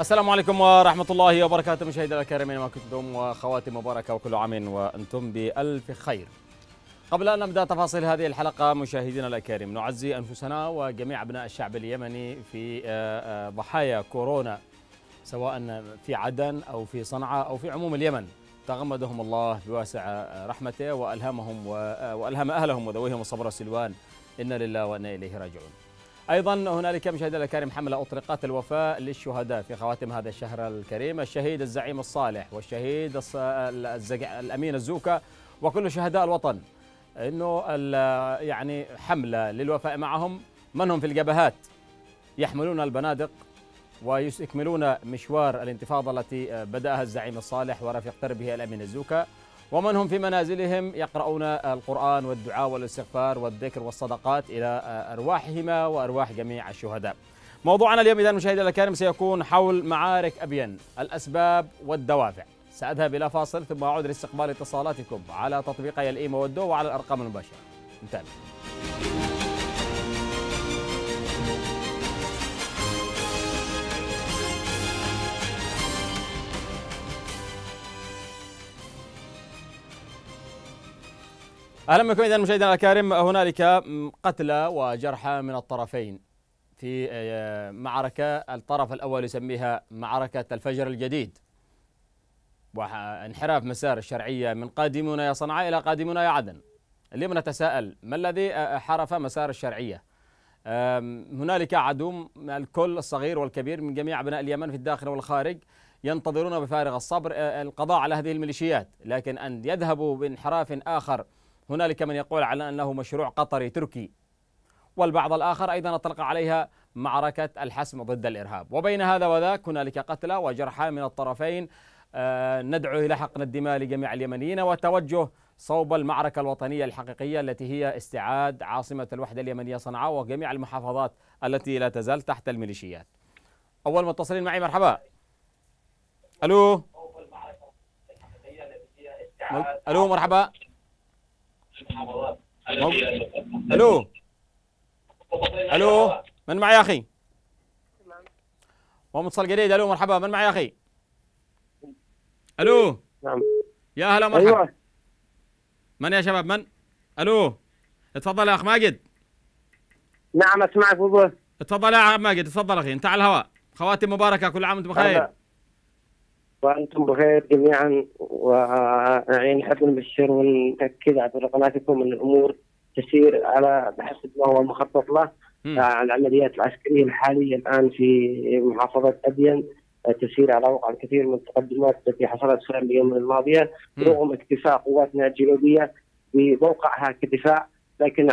السلام عليكم ورحمة الله وبركاته. مشاهدينا الكرام ما كنتم وخواتم مباركة وكل عام وأنتم بألف خير. قبل أن نبدأ تفاصيل هذه الحلقة مشاهدينا الأكارم نعزي أنفسنا وجميع أبناء الشعب اليمني في ضحايا كورونا سواء في عدن أو في صنعاء أو في عموم اليمن. تغمدهم الله بواسع رحمته وألهمهم وألهم أهلهم وذويهم الصبر والسلوان إنا لله وإنا إليه راجعون. أيضا هنالك مشاهدينا الكريم حملة اطلقت الوفاء للشهداء في خواتم هذا الشهر الكريم الشهيد الزعيم الصالح والشهيد الأمين الزوكا وكل شهداء الوطن. إنه يعني حملة للوفاء معهم. من هم في الجبهات؟ يحملون البنادق ويكملون مشوار الانتفاضة التي بدأها الزعيم الصالح ورفيق دربه الأمين الزوكا. ومن هم في منازلهم يقرؤون القرآن والدعاء والاستغفار والذكر والصدقات إلى أرواحهما وأرواح جميع الشهداء. موضوعنا اليوم إذا مشاهدينا الكرام سيكون حول معارك أبين الأسباب والدوافع. سأذهب إلى فاصل ثم أعود لاستقبال اتصالاتكم على تطبيقي الإيمو والدو وعلى الأرقام المباشرة. نتابع أهلا بكم اذا مشاهدينا الكرام هنالك قتلى وجرحى من الطرفين في معركة الطرف الأول يسميها معركة الفجر الجديد. وانحراف مسار الشرعيه من قادمون يا صنعاء إلى قادمون يا عدن. اليوم نتساءل ما الذي حرف مسار الشرعية؟ هنالك عدو الكل الصغير والكبير من جميع أبناء اليمن في الداخل والخارج ينتظرون بفارغ الصبر القضاء على هذه الميليشيات. لكن أن يذهبوا بانحراف آخر هنالك من يقول على أنه مشروع قطري تركي والبعض الآخر أيضا أطلق عليها معركة الحسم ضد الإرهاب وبين هذا وذاك هنالك قتلى وجرحى من الطرفين آه ندعو إلى حقن الدماء لجميع اليمنيين والتوجه صوب المعركة الوطنية الحقيقية التي هي استعاد عاصمة الوحدة اليمنية صنعاء وجميع المحافظات التي لا تزال تحت الميليشيات. أول متصلين معي مرحبا. ألو ألو مرحبا ألو. ألو. من معي يا أخي؟ ومتصل جديد ألو مرحبا. من معي يا أخي؟ ألو. نعم. يا هلا مرحبا أيوه. من يا شباب؟ من؟ ألو. اتفضل يا أخ ماجد. نعم أسمعك وضوح اتفضل يا أخ ماجد. اتفضل أخي. انت على الهواء. خواتم مباركة كل عام وأنتم بخير. وأنتم بخير جميعا ويعني نحب نبشر ونأكد على قناتكم إن الأمور تسير على بحسب ما هو مخطط له. العمليات العسكرية الحالية الآن في محافظة ابين تسير على وقع الكثير من التقدمات التي حصلت خلال اليوم الماضية. رغم اكتفاء قواتنا الجنوبية بموقعها كدفاع لكن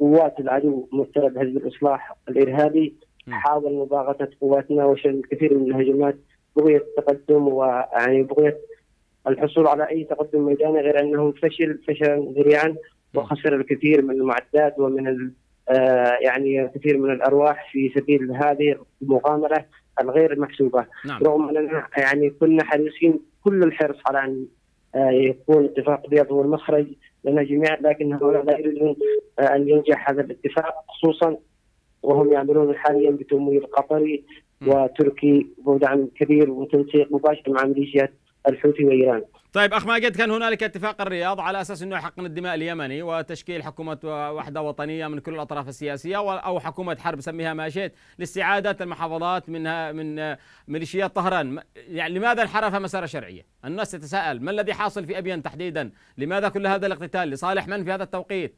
قوات العدو مفترض حزب الإصلاح الإرهابي. حاول مضاغطه قواتنا وشن الكثير من الهجمات بغية التقدم ويعني بغية الحصول على أي تقدم ميداني غير أنه فشل فشلا ذريعا وخسر الكثير من المعدات ومن آه يعني الكثير من الأرواح في سبيل هذه المغامرة الغير محسوبة نعم رغم أننا يعني كنا حريصين كل الحرص على أن آه، يكون اتفاق رياض هو المخرج لنا جميعا لكن هؤلاء لا يريدون آه، أن ينجح هذا الاتفاق خصوصا وهم يعملون حاليا بتمويل قطري. وتركي ودعم كبير وتنسيق مباشر مع ميليشيات الحوثي وإيران. طيب أخ ماجد كان هنالك اتفاق الرياض على أساس إنه يحقن الدماء اليمني وتشكيل حكومة وحدة وطنية من كل الأطراف السياسية أو حكومة حرب سميها ما شئت لاستعادة المحافظات منها من ميليشيات طهران يعني لماذا انحرف مسار الشرعيه؟ الناس تتساءل ما الذي حاصل في أبين تحديدا؟ لماذا كل هذا الاقتتال؟ لصالح من في هذا التوقيت؟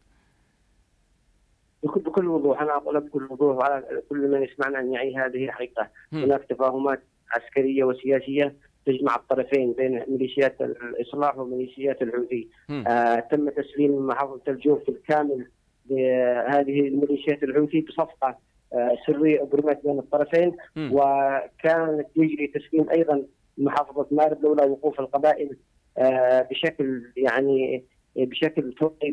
بكل بكل وضوح أنا أقول بكل وضوح وعلى كل من يسمعنا أن يعي هذه حقيقه هم. هناك تفاهمات عسكرية وسياسية تجمع الطرفين بين ميليشيات الإصلاح وميليشيات الحوثي. آه تم تسليم محافظة الجوف بالكامل لهذه الميليشيات الحوثي بصفقة آه سرية اجرمت بين الطرفين. وكانت يجري تسليم أيضا محافظة مارب لولا وقوف القبائل آه بشكل يعني بشكل فوقي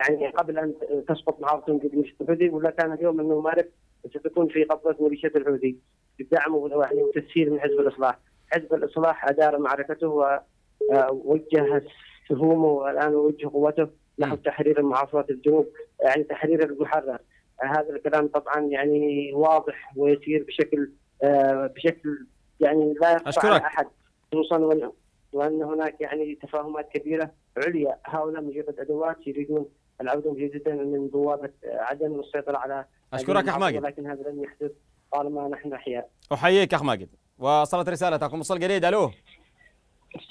يعني قبل أن تسقط محافظه ميليشيا الحوثي ولا كان اليوم أنه مارب ستكون في قبضة ميليشيات الحوثي بالدعم يعني وتسهيل من حزب الإصلاح. حزب الإصلاح أدار معركته ووجه سهومه والآن يوجه قوته نحو تحرير المحافظات الجنوب يعني تحرير المحرر. هذا الكلام طبعا يعني واضح ويسير بشكل آه، بشكل يعني لا يخفى. على أحد. خصوصا وأن هناك يعني تفاهمات كبيرة عليا. هؤلاء مجرد أدوات يريدون العودة مجددا من بوابه عدن والسيطرة على أخ المناطق، ماجد. ولكن هذا لن يحدث طالما نحن أحياء. أحييك أخ ماجد. وصلت رسالتكم وصل جديد ألو.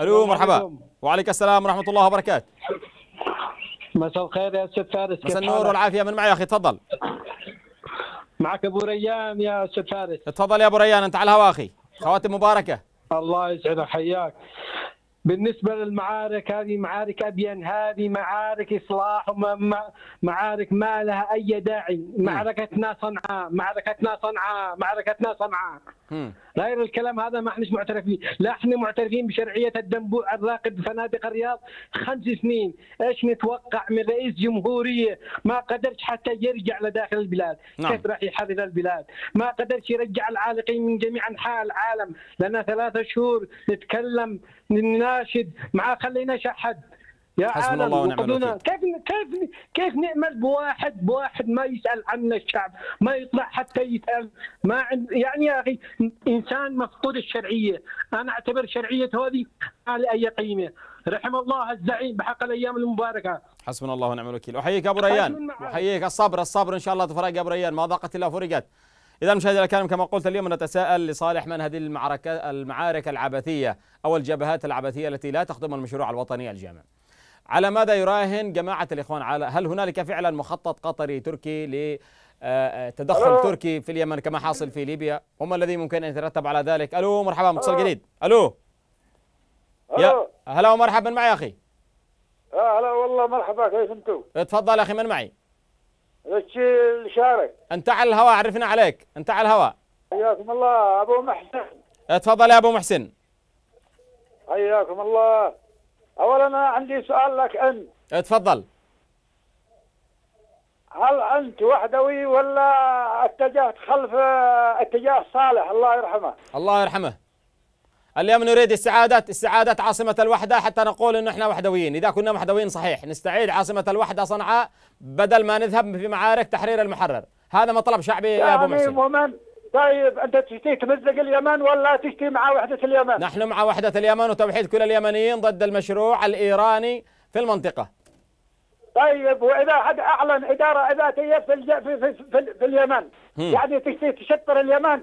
ألو مرحبا. وعليك السلام ورحمة الله وبركاته. مساء الخير يا أستاذ فارس. كيف مساء النور؟ والعافية. من معي يا أخي؟ تفضل. معك أبو ريان يا أستاذ فارس. تفضل يا أبو ريان. أنت على الهواء أخي. خواتم مباركة. الله يسعدك. حياك. بالنسبة للمعارك هذه معارك أبين هذه معارك إصلاح ومعارك ما لها أي داعي. معركتنا صنعاء معركتنا صنعاء معركتنا صنعاء. غير الكلام هذا ما احناش معترفين. لا إحنا معترفين بشرعية الدنبوع الراقد بفنادق الرياض خمس سنين. إيش نتوقع من رئيس جمهورية؟ ما قدرش حتى يرجع لداخل البلاد. نعم. كيف راح يحرر البلاد؟ ما قدرش يرجع العالقين من جميع أنحاء العالم. لنا ثلاثة شهور نتكلم نناشد. ما خلينا شحد يا حسبنا الله ونعم. الوكيل. كيف كيف كيف نعمل بواحد بواحد ما يسأل عنا الشعب ما يطلع حتى يسأل؟ ما عند يعني يا أخي إنسان مفقود الشرعية. أنا أعتبر شرعية هذه على أي قيمه رحم الله الزعيم بحق الأيام المباركة. حسبنا الله ونعم الوكيل. احييك أبو ريان. احييك الصبر الصبر إن شاء الله تفرق يا أبو ريان. ما ضاقت إلا فرقت. إذا مشاهدينا الكرام كما قلت اليوم نتساءل لصالح من هذه المعركه المعارك العبثية أو الجبهات العبثية التي لا تخدم المشروع الوطني الجامع. على ماذا يراهن جماعة الإخوان؟ على هل هنالك فعلا مخطط قطري تركي ل آه، تدخل تركي في اليمن كما حاصل في ليبيا؟ وما الذي ممكن أن يترتب على ذلك. ألو مرحبا متصل جديد. ألو. يا هلا ومرحبا معي يا أخي. آه، هلا والله مرحبا كيف أنتم؟ تفضل يا أخي من معي؟ الشارك؟ أنت على الهواء عرفنا عليك. أنت على الهواء. حياكم الله أبو محسن. تفضل يا أبو محسن. حياكم الله. اولا أنا عندي سؤال لك أنت. تفضل. هل أنت وحدوي ولا اتجهت خلف اتجاه صالح؟ الله يرحمه؟ الله يرحمه. اليوم نريد استعادة استعادة عاصمة الوحدة حتى نقول إنه إحنا وحدويين، إذا كنا وحدويين صحيح، نستعيد عاصمة الوحدة صنعاء بدل ما نذهب في معارك تحرير المحرر، هذا مطلب شعبي يا أبو يعني محسن. طيب أنت تشتي تمزق اليمن ولا تشتي مع وحدة اليمن؟ نحن مع وحدة اليمن وتوحيد كل اليمنيين ضد المشروع الإيراني في المنطقة. طيب وإذا حد أعلن إدارة ذاتية في الج... في, في, في, في اليمن هم. يعني تشتي تشطر اليمن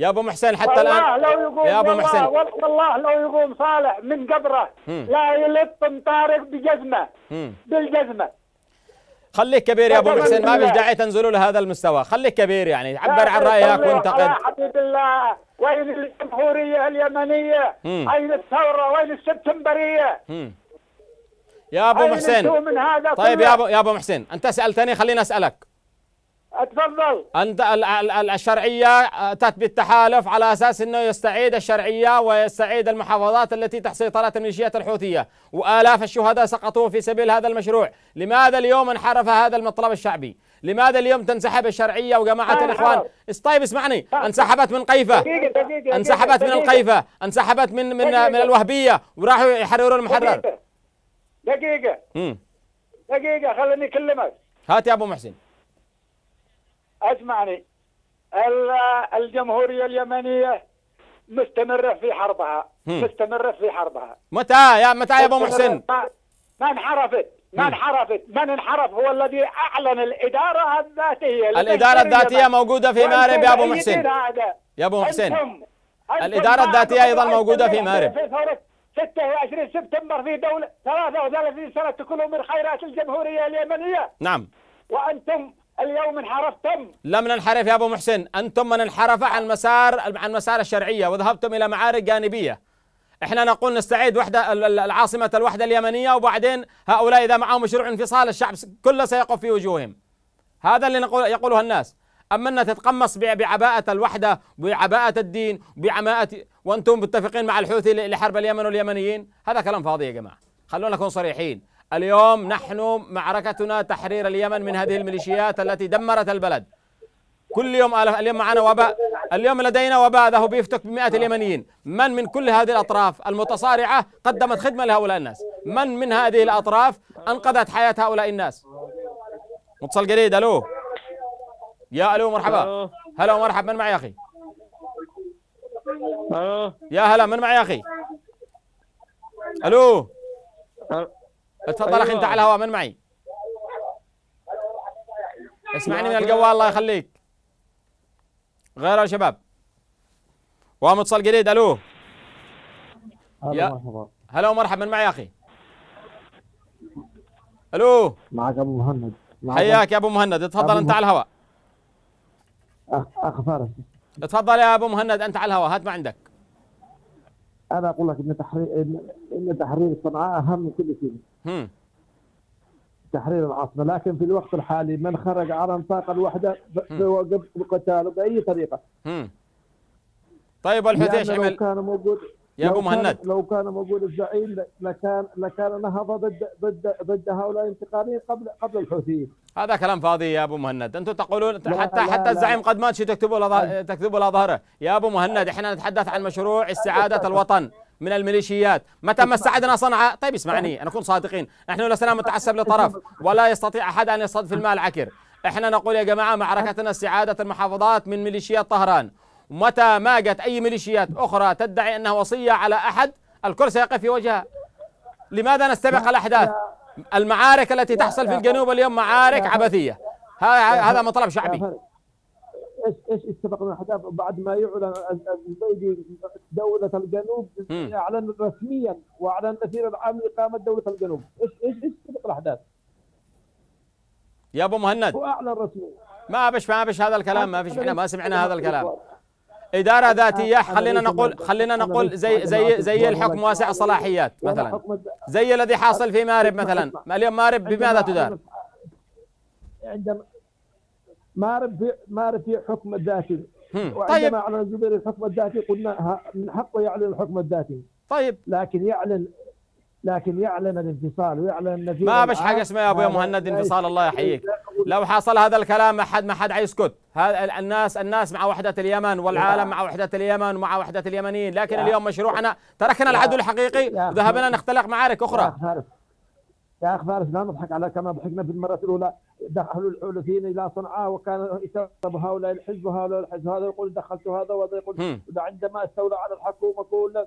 يا أبو محسن حتى والله الآن لو يقوم يا أبو والله- محسن وال- والله لو يقوم صالح من قبره. لا يلط مطارق بجزمة. بالجزمة خليك كبير يا أبو محسن ما. فيش داعي تنزلوا لهذا المستوى، خليك كبير يعني عبر عن تصلي وانتقد. حبيب الله وين الجمهورية اليمنية؟ أين الثورة؟ وين السبتمبرية؟ مم. يا أبو محسن طيب؟ يا ابو يا أبو محسن أنت سألتني خليني أسألك أتفضل. أنت ال- ال- ال- الشرعية اتت بالتحالف على أساس إنه يستعيد الشرعية ويستعيد المحافظات التي تحت سيطره الميليشيات الحوثية وآلاف الشهداء سقطوا في سبيل هذا المشروع. لماذا اليوم انحرف هذا المطلب الشعبي؟ لماذا اليوم تنسحب الشرعية وجماعة ما الإخوان. اس- طيب اسمعني. انسحبت من قيفة. انسحبت من. القيفه انسحبت من من. من الوهبية وراحوا يحرروا المحرر. دقيقة. دقيقة. دقيقة خليني أكلمك. هات يا أبو محسن. أسمعني. ال- الجمهورية اليمنية مستمرة في حربها. هم. مستمرة في حربها. متى يا متى يا أبو محسن؟ ما, انحرفت. ما. انحرفت. من انحرف هو الذي أعلن الإدارة الذاتية. الإدارة الذاتية موجودة في مارب يا أبو محسن. يا أبو محسن. أنتم- أنتم الذاتية أيضاً رأيتم موجودة في مارب. في ثورة 26 سبتمبر في دولة 33 سنة تكونوا من خيرات الجمهورية اليمنية. نعم. وأنتم اليوم انحرفتم لم ننحرف يا أبو محسن. أنتم من انحرف عن مسار عن مسار الشرعية وذهبتم إلى معارك جانبية. إحنا نقول نستعيد وحده ال- ال- العاصمة الوحدة اليمنية وبعدين هؤلاء إذا معهم مشروع انفصال الشعب كله سيقف في وجوههم. هذا اللي نقول يقوله الناس. أما أن تتقمص بعباءة الوحدة بعباءة الدين بعماءه وأنتم متفقين مع الحوثي لحرب اليمن واليمنيين هذا كلام فاضي يا جماعة. خلونا نكون صريحين. اليوم نحن معركتنا تحرير اليمن من هذه الميليشيات التي دمرت البلد. كل يوم اليوم معنا وباء. اليوم لدينا وباء ذهب يفتك بمئات اليمنيين. من من كل هذه الأطراف المتصارعة قدمت خدمة لهؤلاء الناس. من من هذه الأطراف أنقذت حياة هؤلاء الناس؟ متصل جديد ألو. يا ألو مرحبا. هلا ومرحبا من معي يا أخي؟ ألو. يا هلا من معي يا أخي؟ ألو. ألو. تفضل أخي أنت أيوة. على الهواء من معي؟ اسمعني من الجوال الله يخليك. غيره يا شباب. ومتصل جديد ألو. يا- هلا مرحبا. هلا ومرحبا من معي يا أخي؟ ألو. معك أبو مهند. معك حياك يا أبو مهند. تفضل أبو أنت على الهواء. اخ فارس تفضل يا أبو مهند أنت على الهواء هات ما عندك. أنا أقول لك إن تحرير ان, إن تحرير صنعاء أهم من كل شيء. تحرير العاصمة لكن في الوقت الحالي من خرج على نطاق الوحدة بوقف بقتاله بأي طريقة. هم. طيب والحوثي إيش لأن لو عمل كان موجود يا أبو مهند. لو كان موجود الزعيم لكان لكان نهض ضد ضد ضد هؤلاء الانتقاليين قبل قبل الحوثيين. هذا كلام فاضي يا أبو مهند. أنتم تقولون لا، حتى لا، حتى لا. الزعيم قد مات شو تكتبوا تكتبوا له ظهره يا أبو مهند إحنا نتحدث عن مشروع استعادة الوطن. من الميليشيات. متى ما استعدنا صنعاء؟ طيب اسمعني نكون صادقين. نحن لسنا متعسب لطرف ولا يستطيع أحد أن يصطاد في الماء العكر إحنا نقول يا جماعة معركتنا استعادة المحافظات من ميليشيات طهران. متى ما جت أي ميليشيات أخرى تدعي أنها وصية على أحد الكل سيقف في وجهها. لماذا نستبق الأحداث؟ المعارك التي تحصل في الجنوب اليوم معارك عبثية. ها- هذا مطلب شعبي. إيش إيش اتفقنا؟ الاحداث بعد ما يعلن الزبيدي دولة الجنوب. أعلن رسميا وأعلن النفير العام لإقامة دولة الجنوب. إيش إيش إيش اتفق الأحداث؟ يا أبو مهند. هو أعلن رسميا. ما بش ما بش هذا الكلام ما فيش إحنا ما سمعنا هذا الكلام. إدارة ذاتية خلينا نقول خلينا نقول زي زي زي الحكم واسع الصلاحيات مثلا. زي الذي حاصل في مارب مثلا. اليوم مارب بماذا تدار؟ عندما مارب في مارب في حكم الذاتي. هم. طيب. وعندما أعلن الزبير الحكم الذاتي قلنا من حقه يعلن الحكم الذاتي. طيب. لكن يعلن لكن يعلن الانفصال ويعلن النفير ما العام. حاجة اسمها يا أبو مهند انفصال الله يحييك. لو حصل هذا الكلام ما حد ما حد حيسكت. هذا الناس الناس مع وحدة اليمن والعالم مع وحدة اليمن ومع وحدة اليمنيين. لكن اليوم مشروعنا تركنا العدو الحقيقي. وذهبنا نختلق معارك أخرى. يا اخ فارس لا نضحك على كما ضحكنا في المرة الأولى. دخلوا الحلفيين إلى صنعاء وكان يسبب هؤلاء الحزب وهؤلاء الحزب هذا يقول دخلت هذا وهذا يقول. عندما استولى على الحكومة كل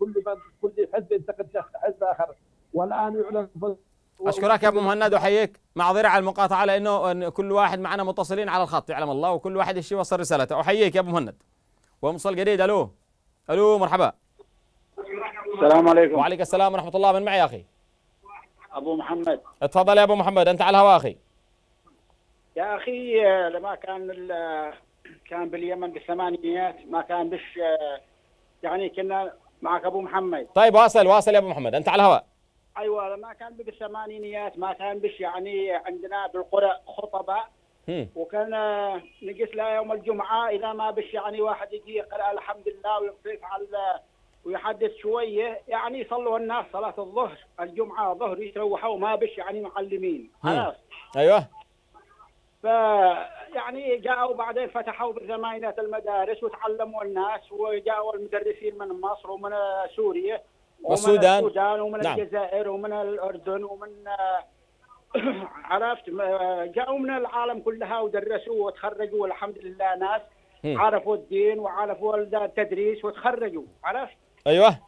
كل من كل حزب ينتقد حزب آخر. والآن يعلن أشكرك يا أبو مهند واحييك معذره على المقاطعة لأنه كل واحد معنا متصلين على الخط يعلم الله وكل واحد يشي يوصل رسالته. أحييك يا أبو مهند. ومصل جديد ألو. ألو مرحبا. السلام عليكم. وعليك السلام ورحمة الله. من معي يا أخي؟ أبو محمد. تفضل يا أبو محمد أنت على الهواء أخي. يا أخي لما كان كان باليمن بالثمانينيات ما كان بش يعني كنا معك أبو محمد. طيب واصل واصل يا أبو محمد أنت على الهواء. أيوه لما كان بالثمانينيات ما كان بش يعني عندنا بالقرى خطباء هم. وكان نقص له يوم الجمعة إذا ما بش يعني واحد يجي يقرأ الحمد لله ويقف على ويحدث شوية يعني يصلوا الناس صلاة الظهر الجمعة ظهر يتروحوا ما بش يعني معلمين. خلاص أيوه ف يعني جاءوا بعدين فتحوا بالثمانينات المدارس وتعلموا الناس وجاءوا المدرسين من مصر ومن سوريا ومن والسودان. السودان ومن نعم. الجزائر ومن الأردن ومن عرفت جاءوا من العالم كلها ودرسوا وتخرجوا والحمد لله ناس. عرفوا الدين وعرفوا التدريس وتخرجوا عرفت أيوه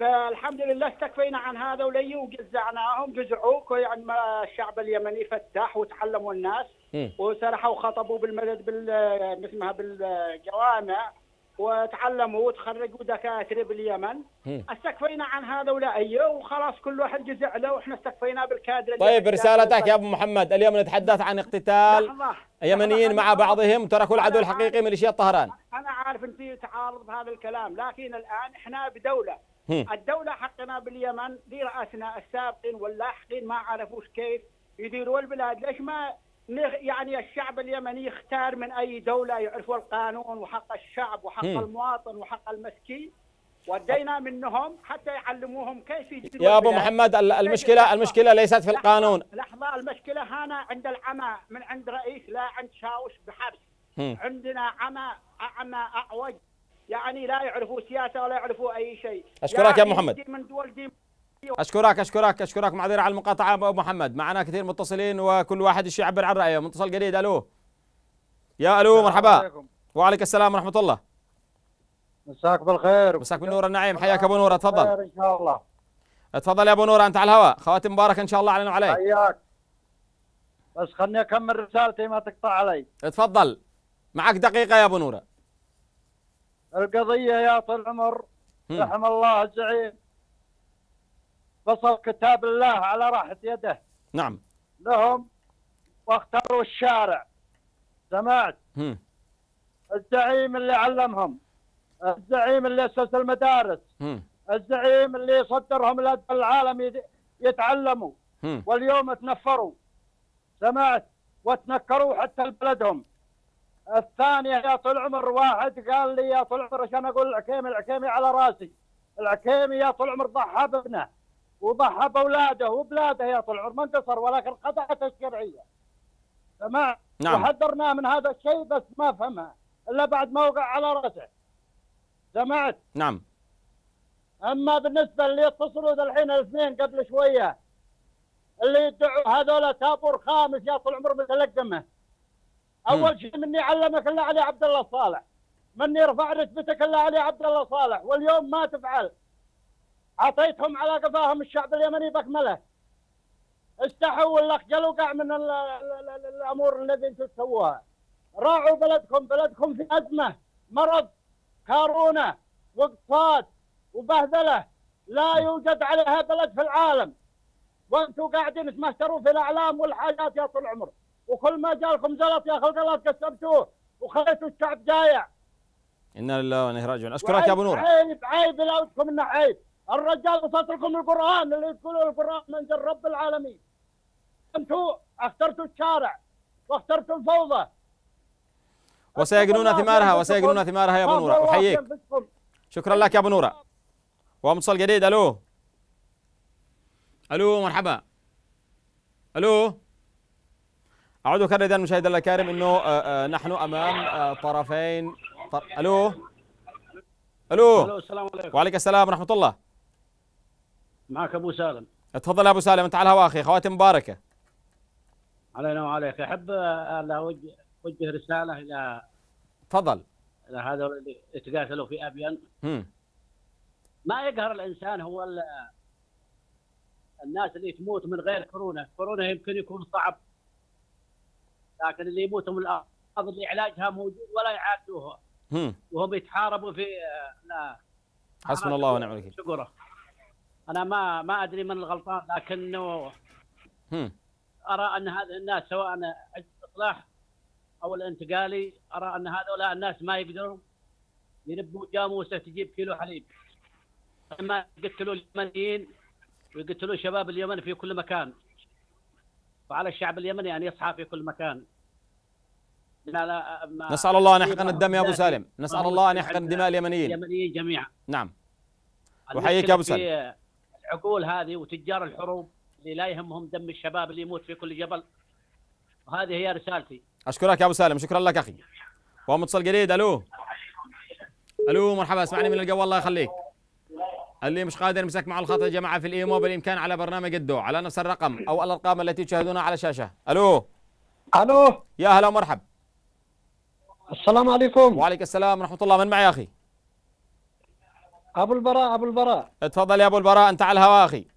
فالحمد لله استكفينا عن هذا ولي وجزعناهم جزعوا يعني ما الشعب اليمني فتح وتعلموا الناس. وسرحوا وخطبوا بالمدد بال اسمها بالجوامع وتعلموا وتخرجوا دكاترة باليمن. استكفينا عن هذا ولا وخلاص كل واحد جزع له وإحنا استكفينا بالكادر طيب رسالتك يا أبو محمد اليوم نتحدث عن اقتتال لحظة. يمنيين. مع بعضهم تركوا العدو الحقيقي ميليشيات طهران أنا عارف أنت تعارض بهذا الكلام لكن الآن إحنا بدولة هم. الدولة حقنا باليمن دي رؤسنا السابقين واللاحقين ما عرفوش كيف يديروا البلاد ليش ما يعني الشعب اليمني يختار من أي دولة يعرفوا القانون وحق الشعب وحق هم. المواطن وحق المسكين ودينا منهم حتى يعلموهم كيف يديروا يا أبو. محمد ال- المشكلة المشكلة ليست في القانون لحظة المشكلة هنا عند العمى من عند رئيس لا عند شاوش بحبس. عندنا عمى أعمى أعوج يعني لا يعرفوا سياسة ولا يعرفوا أي شيء أشكرك يا أخي محمد. من دول دي أشكرك أشكرك أشكرك معذرة على المقاطعة أبو محمد. معنا كثير متصلين وكل واحد يشي يعبر عن رأيه. متصل جديد ألو. يا ألو مرحبا. عليكم. وعليك السلام ورحمة الله. مساك بالخير. مساك بالنور النعيم حياك أبو نور تفضل. إن شاء الله. تفضل يا أبو نور أنت على الهواء. خواتم مبارك إن شاء الله علينا وعليك حياك. بس خلني أكمل رسالتي ما تقطع علي. تفضل. معك دقيقة يا أبو نوره القضية يا طول العمر. رحم الله الزعيم بصر كتاب الله على راحة يده. نعم. لهم واختاروا الشارع. سمعت هم. الزعيم اللي علمهم. الزعيم اللي أسس المدارس. هم. الزعيم اللي يصدرهم إلى العالم يتعلموا. هم. واليوم تنفروا. سمعت وتنكروا حتى لبلدهم. الثانية يا طول العمر واحد قال لي يا طول العمر عشان أقول العكيمي العكيمي على راسي. العكيمي يا طول العمر ضحى بابنه. وضحى باولاده وبلاده يا طول العمر ما انتصر ولكن خدعت الشرعيه سمعت نعم. وحذرناه من هذا الشيء بس ما فهمها إلا بعد ما وقع على رأسه. سمعت؟ نعم. أما بالنسبة اللي يتصلوا ذا الحين الاثنين قبل شوية اللي يدعوا هذول تابور خامس يا طول العمر متلقمه أول شيء مني علمك إلا علي عبد الله صالح. مني رفع رتبتك إلا علي عبد الله صالح. واليوم ما تفعل. اعطيتهم على قفاهم الشعب اليمني باكمله استحوا والاخجل وقع من ال- ال- ال- الأمور الذي أنتم تسووها. راعوا بلدكم بلدكم في أزمة مرض كورونا واقتصاد وبهذله. لا يوجد عليها بلد في العالم. وأنتم قاعدين تمهتروا في الأعلام والحاجات يا طول العمر. وكل ما جالكم زلط يا خلق الله كسبتوه وخليتوا الشعب جايع. إنا لله وإنا راجعون. أشكرك يا أبو نور. عيب عيب ودكم إنه عيب. الرجال وصلت لكم القرآن اللي تقولوا القرآن منزل رب العالمين. أنتم أخترتوا الشارع واخترتوا الفوضى. وسيجنون ثمارها وسيجنون ثمارها يا أبو نور الله أحييك. شكرا لك يا أبو نورة. ومتصل جديد. ألو. ألو مرحبا. ألو. اعود اكرر اذا مشاهدينا الكرام إنه آه، آه، نحن أمام آه، طرفين. طر... ألو. ألو السلام عليكم. وعليك السلام ورحمة الله. معك أبو سالم. تفضل أبو سالم أنت على الهواء أخي خواتم مباركة. علينا وعليك. أحب اوجه رسالة إلى تفضل. إلى هذول اللي يتقاتلوا في ابين هم. ما يقهر الإنسان هو ال- الناس اللي تموت من غير كورونا، كورونا يمكن يكون صعب لكن اللي يموتوا من الأرض اللي علاجها موجود ولا يعالجوها هم. وهم يتحاربوا في لا. حسبنا الله ونعم الوكيل. شكرا. أنا ما ما أدري من الغلطان لكنه. أرى أن هذه الناس سواء عز الإصلاح أو الانتقالي أرى أن هذولاء الناس ما يقدرون ينبوا جاموسه تجيب كيلو حليب. ما يقتلوا اليمنيين ويقتلوا شباب اليمن في كل مكان وعلى الشعب اليمني أن يصحى في كل مكان. نسأل الله أن يحقن الدم يا أبو سالم. نسأل الله أن يحقن دماء اليمنيين. اليمنيين جميعا. نعم. وحييك يا أبو المشكلة في العقول هذه وتجار الحروب اللي لا يهمهم دم الشباب اللي يموت في كل جبل. وهذه هي رسالتي. أشكرك يا أبو سالم شكرا لك أخي. ومتصل جديد ألو. ألو مرحبا اسمعني من الجو الله يخليك. اللي مش قادر يمسك مع الخط يا جماعة في الإيمو بالإمكان على برنامج الدو على نفس الرقم أو الأرقام التي تشاهدونها على الشاشة. ألو. ألو. يا هلا ومرحب السلام عليكم. وعليك السلام ورحمة الله. من معي يا أخي؟ أبو البراء أبو البراء. تفضل يا أبو البراء أنت على الهواء أخي.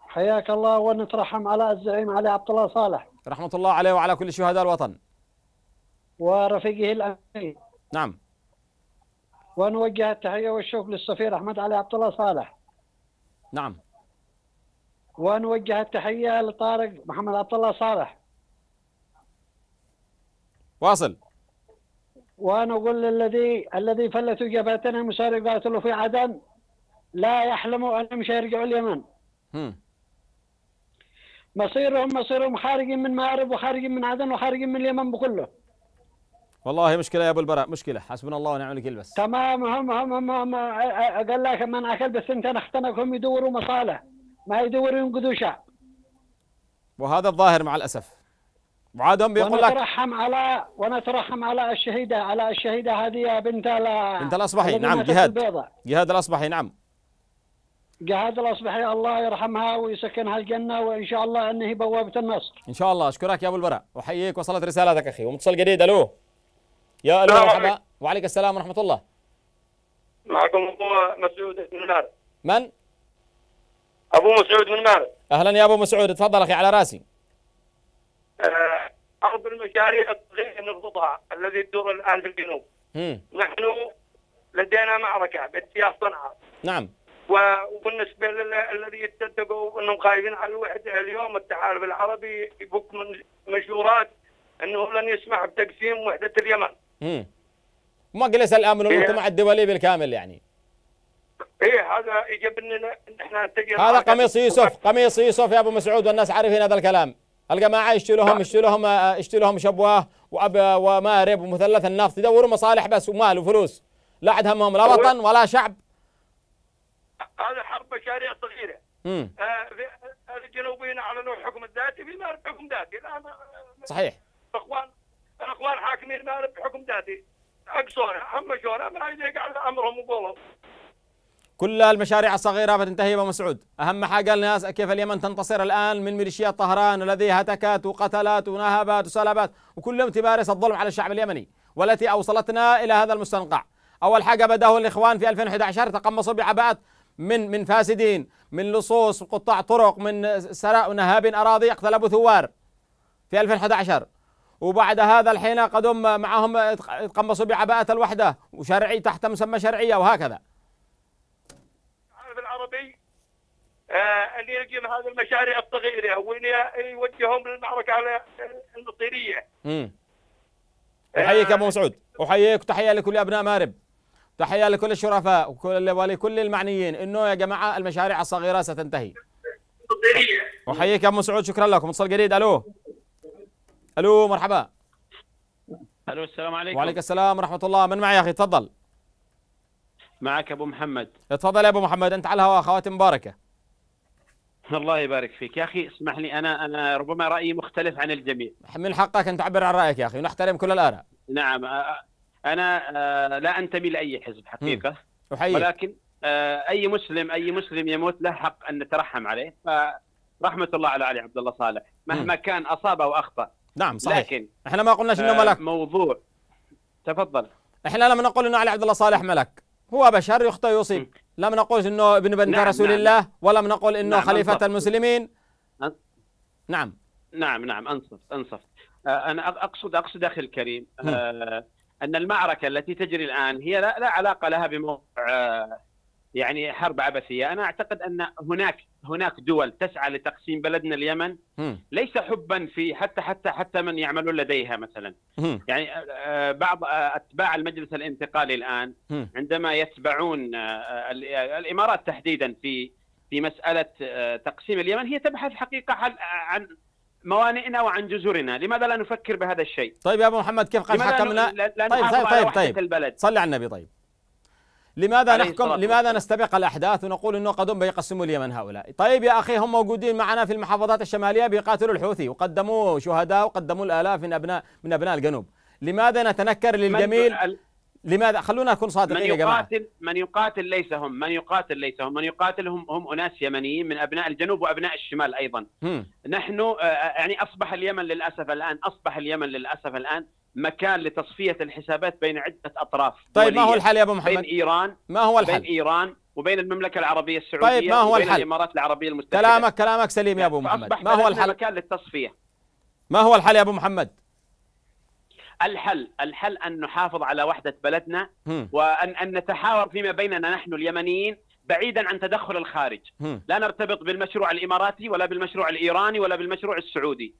حياك الله ونترحم على الزعيم علي عبد الله صالح. رحمة الله عليه وعلى كل شهداء الوطن. ورفيقه الأمين. نعم. ونوجه التحية والشكر للسفير أحمد علي عبد الله صالح. نعم. ونوجه التحية لطارق محمد عبد الله صالح. واصل. ونقول للذي الذي فلتوا جبهتنا مسار قاتلوا في عدن لا يحلموا انهم يرجعوا اليمن. هم. مصيرهم مصيرهم خارجين من مأرب وخارجين من عدن وخارجين من اليمن بكله. والله مشكلة يا أبو البراء مشكلة. حسبنا الله ونعم الوكيل بس. تمام هم هم هم, هم. قال لك من أكل بالسنتين اختنقهم يدوروا مصالح ما يدوروا ينقذوا شعب. وهذا الظاهر مع الأسف. وعادهم بيقول لك ونترحم على ونترحم على الشهيده على الشهيدة هذه بنت ال بنت الأصبحي، الذي نعم، جهاد. جهاد الأصبحي نعم. جهاد الأصبحي الله يرحمها ويسكنها الجنة وإن شاء الله أنه بوابة النصر. إن شاء الله. أشكرك يا أبو البراء أحييك وصلت رسالتك أخي. ومتصل جديد. ألو. يا ألو مرحبا. وعليك السلام ورحمة الله. معكم أبو مسعود من مارب من؟ أبو مسعود من مارب أهلا يا أبو مسعود. تفضل أخي على رأسي. آه، ارض المشاريع الصغيرة نربطها الذي تدور الآن في الجنوب مم. نحن لدينا معركة باتجاه صنعاء نعم وبالنسبة للذي يتصدقوا إنهم خايفين على الوحدة اليوم التحالف العربي يفك من مشورات إنه لن يسمح بتقسيم وحدة اليمن. مم. ما جلس الآن من إيه. الدولي بالكامل يعني إيه هذا يجب اننا إن إحنا هذا. قميص يوسف قميص يوسف يا أبو مسعود والناس عارفين هذا الكلام الجماعة يشتوا لهم يشتوا لهم آه، يشتوا لهم شبوة وأب ومارب ومثلث النفط يدوروا مصالح بس ومال وفلوس. لا عاد همهم لا وطن ولا شعب. هذا حرب مشاريع صغيرة. مم. آه، في- الجنوبيين أعلنوا الحكم الذاتي في مارب حكم ذاتي. الان صحيح. الاخوان الأخوان حاكمين مارب بحكم ذاتي. أقصونا همشونا ما على أمرهم وقولهم. كل المشاريع الصغيرة بتنتهي أبو مسعود. أهم حاجة الناس كيف اليمن تنتصر الآن من ميليشيات طهران الذي هتكت وقتلت ونهبت وسلبت وكل يوم تمارس الظلم على الشعب اليمني والتي أوصلتنا إلى هذا المستنقع. أول حاجة بدأه الإخوان في 2011 تقمصوا بعباءة من من فاسدين من لصوص قطاع طرق من سراء ونهابين أراضي اقتلبوا ثوار في 2011 وبعد هذا الحين قدم معهم تقمصوا بعباءة الوحدة وشرعي تحت مسمى شرعية وهكذا العالم العربي آه اللي يلقي هذه المشاريع الصغيرة وين ي- يوجههم للمعركة على النصيريه امم أحييك يا أبو مسعود. أحييك وتحية لكل أبناء مارب. تحية لكل الشرفاء وكل ولكل المعنيين. إنه يا جماعة المشاريع الصغيرة ستنتهي. أحييك يا أبو مسعود. شكرا لكم اتصال جديد. ألو. ألو مرحبا. ألو السلام عليكم. وعليك السلام ورحمة الله. من معي يا أخي؟ تفضل. معك أبو محمد. تفضل يا أبو محمد. أنت على الهواء. خواتم مباركة. الله يبارك فيك. يا أخي اسمح لي أنا أنا ربما رأيي مختلف عن الجميع. من حقك أن تعبر عن رأيك يا أخي ونحترم كل الآراء. نعم أنا لا أنتمي لأي حزب حقيقة. أحييك. ولكن أي مسلم أي مسلم يموت له حق أن نترحم عليه. فرحمه الله على علي عبد الله صالح. مهما كان أصاب أو أخطأ. نعم صحيح. لكن إحنا ما قلناش انه ملك؟ موضوع. تفضل. إحنا لم نقل إنه علي عبد الله صالح ملك. هو بشر يخطئ ويصيب لم نقل إنه ابن بنت نعم، رسول نعم، الله ولم نقل إنه نعم، خليفة أنصف. المسلمين. أن- نعم. نعم نعم أنصف أنصف. آه، أنا أقصد أقصد أخي الكريم آه، أن المعركة التي تجري الآن هي لا, لا علاقة لها بموضوع آه، يعني حرب عبثية، أنا أعتقد أن هناك هناك دول تسعى لتقسيم بلدنا اليمن. ليس حبا في حتى حتى حتى من يعملون لديها مثلا،. يعني آه، بعض آه، أتباع المجلس الانتقالي الآن. عندما يتبعون آه، ال- الإمارات تحديدا في في مسألة آه، تقسيم اليمن هي تبحث حقيقة عن موانئنا وعن جذورنا، لماذا لا نفكر بهذا الشيء؟ طيب يا أبو محمد كيف قد حكمنا لا- طيب طيب طيب طيب البلد؟ صلي على النبي طيب لماذا نحكم لماذا. نستبق الأحداث ونقول إنه قدم بيقسموا اليمن هؤلاء طيب يا أخي هم موجودين معنا في المحافظات الشمالية بيقاتلوا الحوثي وقدموا شهداء وقدموا الآلاف من ابناء من أبناء الجنوب لماذا نتنكر للجميل من, لماذا خلونا نكون من صادقين يا جماعة يقاتل من يقاتل ليس هم، من يقاتل ليس هم، من يقاتل هم هم أناس يمنيين من أبناء الجنوب وأبناء الشمال أيضا. هم. نحن آه، يعني أصبح اليمن للأسف الان أصبح اليمن للأسف الآن مكان لتصفية الحسابات بين عدة أطراف. طيب ما هو. الحل يا أبو بين محمد إيران ما هو بين الحل إيران وبين المملكة العربية السعودية طيب ما هو وبين الحل؟ الإمارات العربية المتحدة. كلامك كلامك سليم يا أبو محمد. ما هو الحل؟ مكان للتصفية. ما هو الحل يا أبو محمد؟ الحل الحل أن نحافظ على وحدة بلدنا. وان أن نتحاور فيما بيننا نحن اليمنيين بعيدا عن تدخل الخارج. لا نرتبط بالمشروع الإماراتي ولا بالمشروع الإيراني ولا بالمشروع السعودي.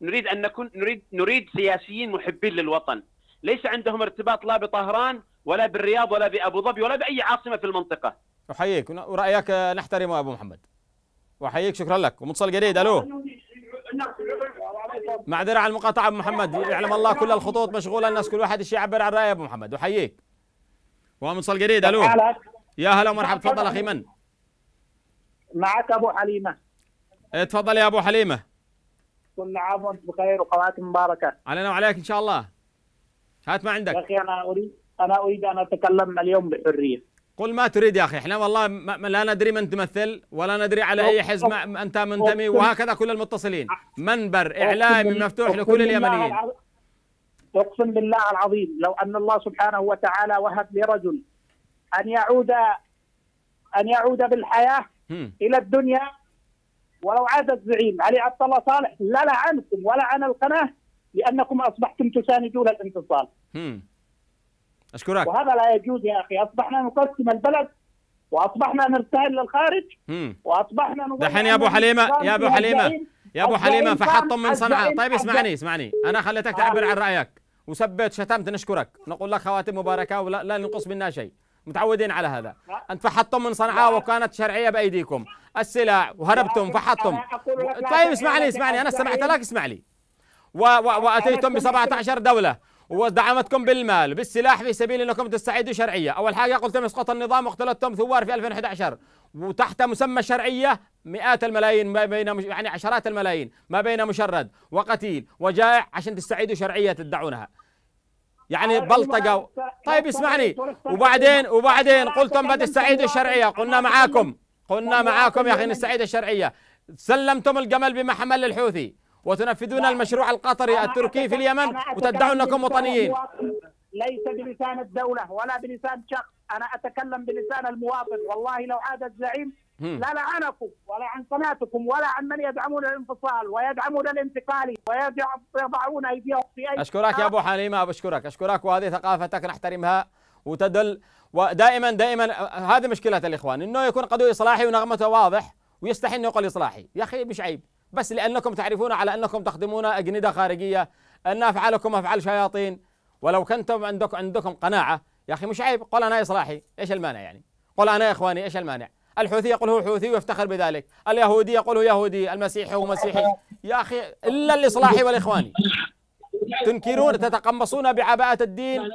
نريد أن نكون نريد نريد سياسيين محبين للوطن. ليس عندهم ارتباط لا بطهران ولا بالرياض ولا بأبو ظبي ولا بأي عاصمة في المنطقة. أحييك. ورايك آه، نحترمه يا أبو محمد. واحييك شكرا لك. ومتصل جديد ألو. معذرة عن المقاطعة أبو محمد. يعلم الله كل الخطوط مشغولة. الناس كل واحد يعبر عن رأيه أبو محمد. أحييك. ومتصل جديد ألو. يا هلا ومرحبا. تفضل أخي من؟ معك أبو حليمة. إيه، تفضل يا أبو حليمة. كل عام وأنت بخير وقوات مباركة. علينا وعليك إن شاء الله. هات ما يا عندك أخي أنا اريد أنا أريد أن أتكلم اليوم بحرية. قل ما تريد يا أخي. إحنا والله ما لا ندري من تمثل ولا ندري على أي حزب أنت منتمي وهكذا كل المتصلين. منبر إعلامي مفتوح لكل اليمنيين. أقسم بالله العظيم. لو أن الله سبحانه وتعالى وهب لرجل أن يعود أن يعود بالحياة هم. إلى الدنيا ولو عاد الزعيم. علي عبد الله صالح لا لعنكم ولا عن القناة لأنكم أصبحتم تساندون الانفصال. أشكرك. وهذا لا يجوز يا أخي. أصبحنا نقسم البلد وأصبحنا نرتهن للخارج هم. وأصبحنا دحين يا أبو حليمه يا أبو حليمه يا أبو حليمة فحطم من صنعاء. طيب اسمعني اسمعني. أنا خليتك تعبر عن رأيك. وسبيت شتمت نشكرك. نقول لك خواتم مباركة ولا لا ننقص منها شيء. متعودين على هذا. انت فحطتم من صنعاء وكانت شرعية بأيديكم. السلاح وهربتم فحطتم أنا طيب اسمعني اسمعني. أنا الزعيم. استمعت لك اسمع لي و و وأتيتم ب 17 دولة ودعمتكم بالمال بالسلاح في سبيل إنكم تستعيدوا شرعية، أول حاجة قلتم اسقط النظام واقتلتم ثوار في 2011 وتحت مسمى الشرعيه مئات الملايين ما بين مش يعني عشرات الملايين ما بين مشرد وقتيل وجائع عشان تستعيدوا شرعية تدعونها. يعني بلطقه طيب اسمعني. وبعدين وبعدين قلتم بتستعيدوا الشرعية. قلنا معاكم. قلنا معاكم يا أخي نستعيد الشرعية. سلمتم الجمل بمحمل الحوثي. وتنفذون المشروع القطري التركي في اليمن وتدعون بلسان وطنيين ليس بلسان الدولة ولا بلسان شخص. أنا أتكلم بلسان المواطن. والله لو عاد الزعيم هم. لا لعنكم ولا عن قناتكم ولا عن من يدعمون الانفصال ويدعمون الانتقالي ويضعون أيديهم في أي أشكرك يا أبو حليمه أشكرك. أشكرك وهذه ثقافتك نحترمها وتدل ودائما دائما هذه مشكلة الإخوان إنه يكون قضيه إصلاحي ونغمته واضح ويستحي انه يقول إصلاحي. يا أخي مش عيب بس لأنكم تعرفون على أنكم تخدمون أجندة خارجية أن أفعالكم أفعال شياطين. ولو كنتم عندكم عندكم قناعة يا أخي مش عيب. قل أنا إصلاحي إيش المانع يعني؟ قل أنا يا إخواني إيش المانع؟ الحوثي يقول هو حوثي ويفتخر بذلك. اليهودي يقول هو يهودي المسيحي هو مسيحي. يا أخي إلا الإصلاحي والإخواني. تنكرون تتقمصون بعباءة الدين.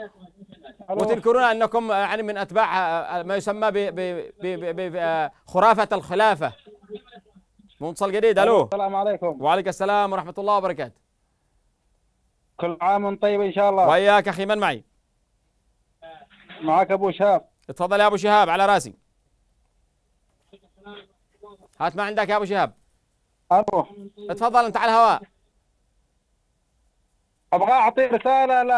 وتنكرون أنكم يعني من أتباع ما يسمى ب- ب- ب- ب- ب- خرافة الخلافة. منصل جديد ألو. السلام عليكم. وعليك السلام ورحمة الله وبركاته. كل عام وأنت طيب إن شاء الله. وياك أخي من معي؟ معك أبو شهاب. تفضل يا أبو شهاب على راسي هات ما عندك يا أبو شهاب. ألو تفضل انت على الهواء. أبغى أعطي رسالة ل.